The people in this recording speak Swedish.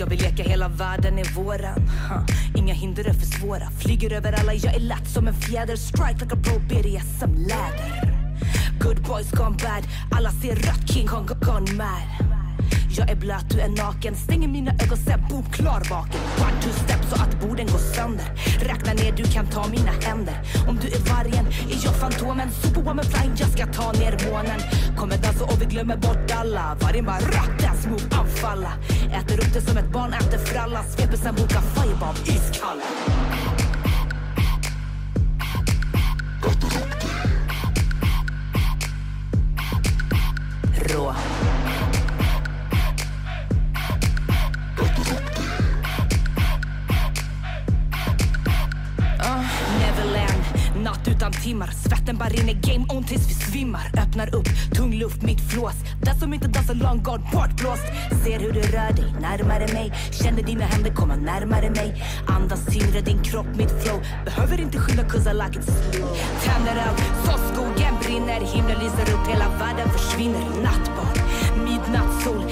Ska vi leka hela världen är våran? Ha. Inga hinder är för svåra. Flyger över alla, jag är lätt som en fjäder. Strike like a pro BDSM läder. Good boys gone bad. Alla ser rött, King Kong gone mad. Jag är blöt, du är naken. Stänger mina ögon, sen boom, klar vaken. One, two step så att borden. Räkna ner, du kan ta mina händer. Om du är vargen, är jag fantomen. Superwoman flying, jag ska ta ner månen. Kommer dansa och vi glömmer bort alla. Vargen bara rattas mot move, anfalla. Äter upp det som ett barn äter fralla. Sveper sen boka fireball, iskall. Utan timmar. Svetten bara rinner, game on tills vi svimmar. Öppnar upp, tung luft, mitt flås. Den som inte dansar long guard, bortblåst Ser hur du rör dig närmare mig. Känner dina händer komma närmare mig. Andas tyngre, din kropp, mitt flow. Behöver inte skynda cause I like it slow. Tänder eld, så skogen brinner. Himlen lyser upp, hela världen försvinner. Nattbarn, midnattssol.